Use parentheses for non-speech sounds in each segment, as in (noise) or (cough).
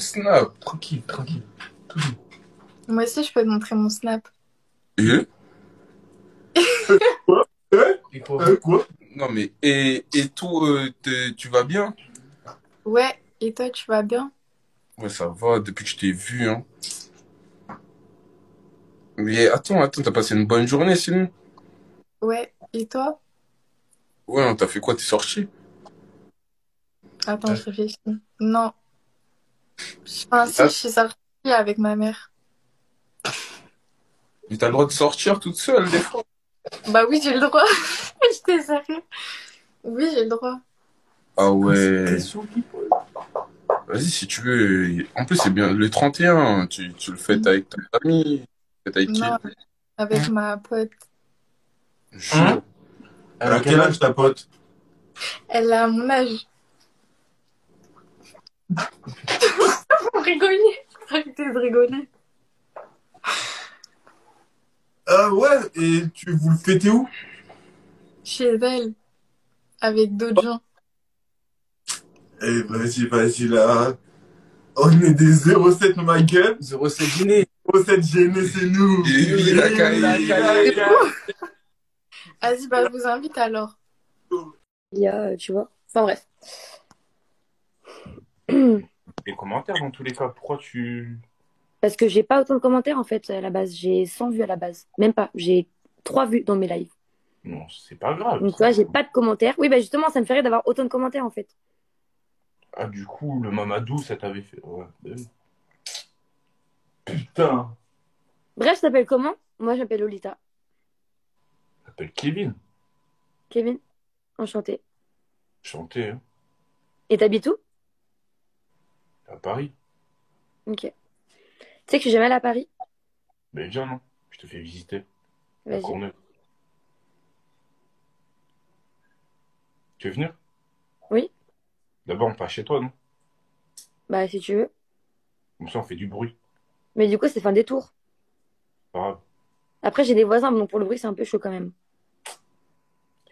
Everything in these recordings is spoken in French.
Snap, tranquille, tranquille. Moi aussi, je peux te montrer mon snap. Et? (laughs) Quoi? Et? Quoi quoi? Non mais et, et tout, euh, tu vas bien? Ouais, et toi, tu vas bien? Ouais, ça va depuis que je t'ai vu, hein. Mais attends, attends, t'as passé une bonne journée sinon? Ouais, et toi? Ouais, on t'a fait quoi? T'es sorti? Attends, je réfléchis. Non. Enfin, si, Ah. je suis sortie avec ma mère. Mais t'as le droit de sortir toute seule des fois. Bah oui, j'ai le droit. (laughs) J'étais sérieux. Oui, j'ai le droit. Ah ouais. Vas-y, si tu veux. En plus, c'est bien le 31. Tu, tu le fêtes avec ta famille. Tu le fêtes avec qui? Avec ma pote. Jure. Hein? Elle a quel âge ta pote? Elle a mon âge. Vous rigolez. De rigoler. Ah ouais, et tu vous le fêtez où? Chez elle. Avec d'autres gens. Eh vas-y, vas-y là. On est des 07 ma gueule. 07 dîner. 07 gênés, c'est nous. Vas-y, bah, je vous invite alors. Il y a, euh, tu vois. Enfin bref. Les commentaires dans tous les cas, pourquoi tu. Parce que j'ai pas autant de commentaires en fait à la base. J'ai 100 vues à la base. Même pas. J'ai 3 vues dans mes lives. Non, c'est pas grave. Donc tu vois, j'ai pas de commentaires. Oui, bah justement, ça me ferait d'avoir autant de commentaires en fait. Ah, du coup, le Mamadou, ça t'avait fait. Ouais. oui. Putain. Bref, je t'appelle comment? Moi, je m'appelle Lolita. T'appelles Kevin. Kevin, enchanté. Chanter, hein. Et t'habites où? À Paris. Ok. Tu sais que je suis jamais allée à Paris? Ben viens, non. Je te fais visiter. Vas-y. Courneuve. Tu veux venir? Oui. D'abord, on passe chez toi, non? Bah si tu veux. Comme ça, on fait du bruit. Mais du coup, c'est fin des tours. Pas grave. Après, j'ai des voisins, donc pour le bruit, c'est un peu chaud quand même.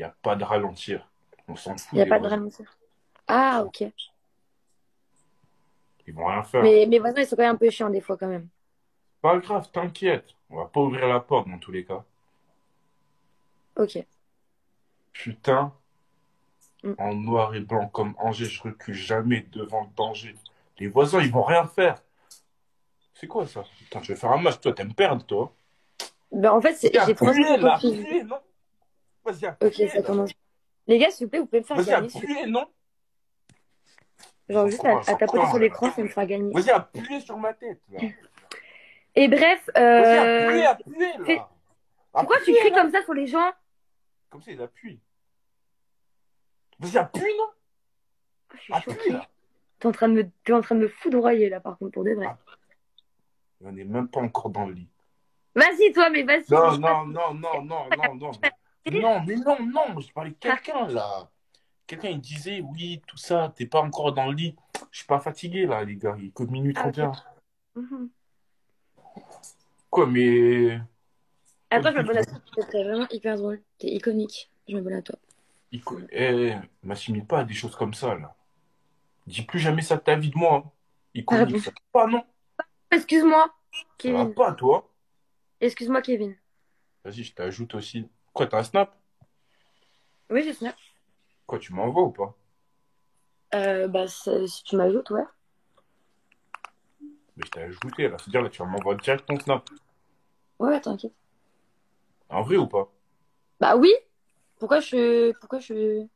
Il a pas de ralentir. On s'en fout. Il n'y a des pas de voisins. ralentir. Ah, ok. Ils vont rien faire. Mais mes voisins, ils sont quand même un peu chiants des fois quand même. Pas grave, t'inquiète. On va pas ouvrir la porte dans tous les cas. Ok. Putain, Mm. en noir et blanc comme Angers, je recule jamais devant le danger. Les voisins, ils vont rien faire. C'est quoi ça? Putain, je vais faire un match, toi, t'aimes perdre, toi. Ben, en fait, j'ai Vas-y, Ok, ça commence. Les gars, s'il vous plaît, vous pouvez me faire gagner. non? Genre, juste à, à tapoter sur l'écran, ça me fera gagner. Vas-y, appuie sur ma tête, là. Et bref, Vas-y, euh... appuie, appuie, fais- là. pourquoi tu cries là. comme ça sur les gens? Comme ça, ils appuient. Vas-y, appuie, Ah, Je suis Appuie, choquée. là. T'es en train de me, t'es en train de me foudroyer là, par contre, pour de vrai. On n'est même pas encore dans le lit. Vas-y, toi, mais vas-y. Non, non, non, non, non, non, non. (laughs) Non, mais non, non, je parlais de quelqu'un là. Quelqu'un il disait oui, tout ça, t'es pas encore dans le lit. Je suis pas fatigué là, les gars, il est que minuit Ah, ok. 31. Mhm. Quoi, mais. Attends, je m'abonne à toi. C'est vraiment hyper drôle. T'es iconique. Je m'abonne à toi. Eh, m'assimile pas à des choses comme ça là. Dis plus jamais ça de ta vie de moi. hein. Il Ah, ça pas, non Excuse-moi, Ça Kevin. pas, toi. Excuse-moi, Kevin. Vas-y, je t'ajoute aussi. Quoi, t'as un snap? Oui, j'ai snap. Quoi, tu m'envoies ou pas? Euh, bah, si tu m'ajoutes, ouais. Mais je t'ai ajouté là. C'est-à-dire là, tu vas m'envoyer direct ton snap. Ouais, t'inquiète. En vrai ou pas? Bah oui. Pourquoi je, pourquoi je.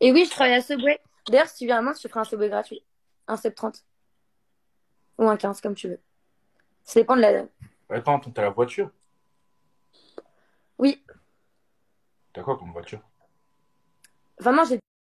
Et oui, je travaille à Subway. D'ailleurs, si tu viens à Mons, je te ferai un Subway gratuit. Un 730. Ou un 15, comme tu veux. Ça dépend de la. Attends, attends, t'as la voiture? Oui. T'as quoi comme voiture? Vraiment, j'ai